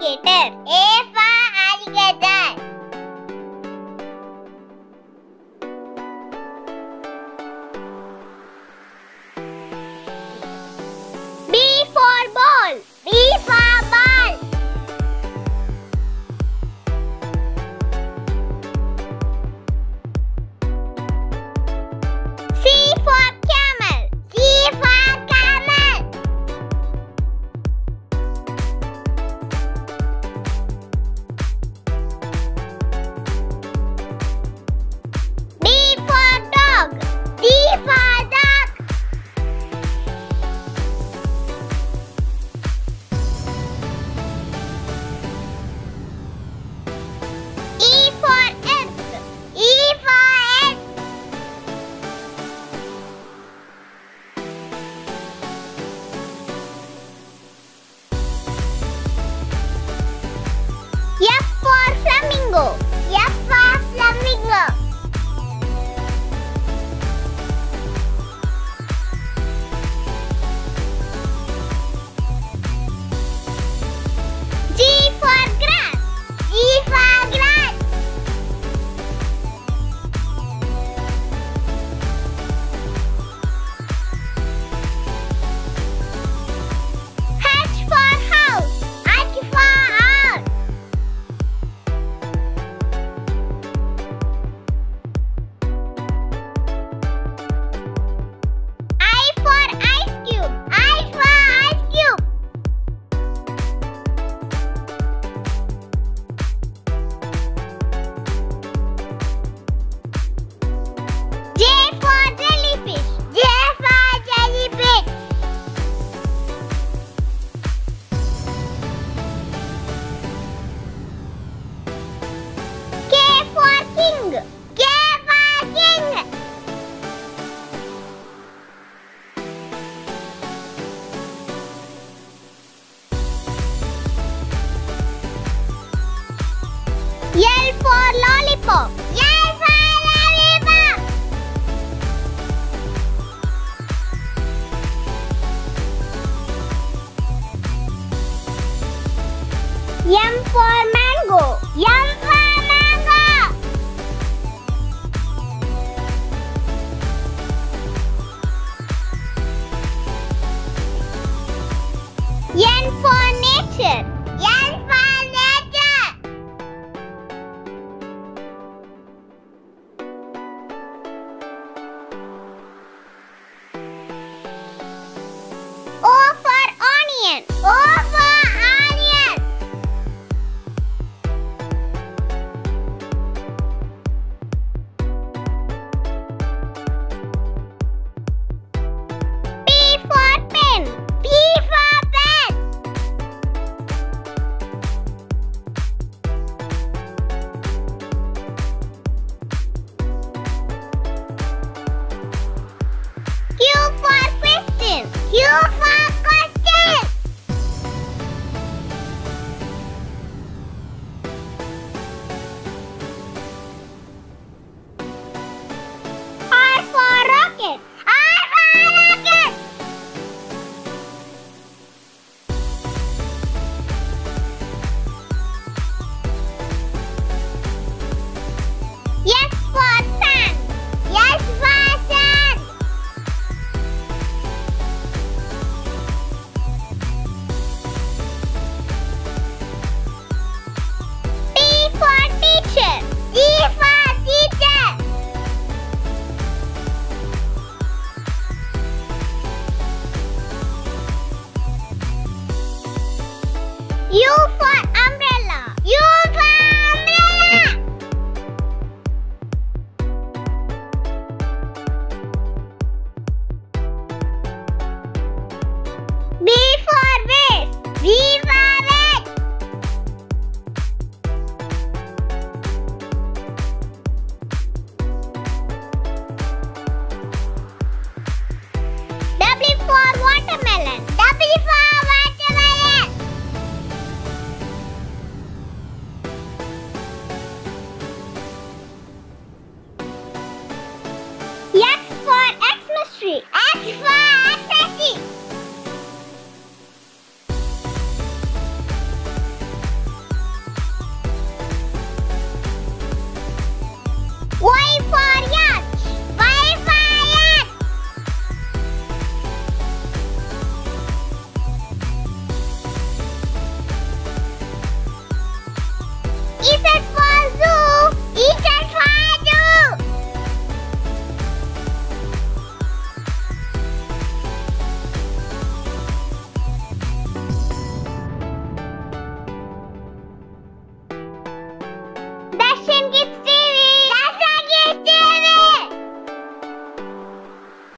alligator. A King! Geva King! Yell for lollipop! Yell for lollipop! For Oh! You